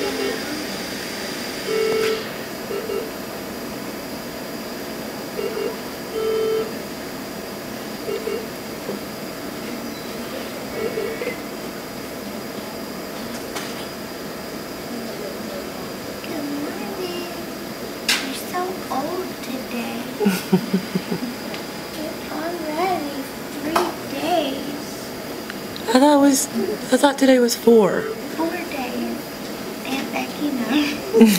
Already three days. I thought was. I thought today was four. You look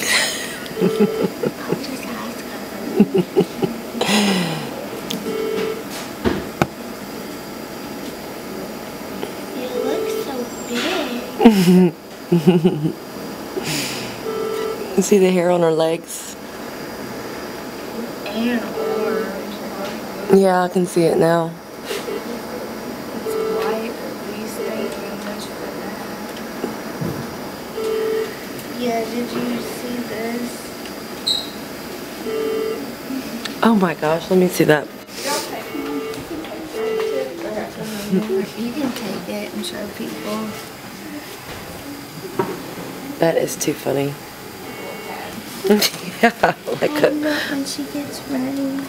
so big. You see the hair on her legs? And. Yeah, I can see it now. Yeah, did you see this? Oh my gosh, let me see that. You can take it and show people. That is too funny. yeah, like it. look, when she gets ready.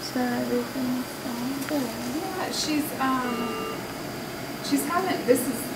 So everything's all good. Yeah, she's um, she's having. This is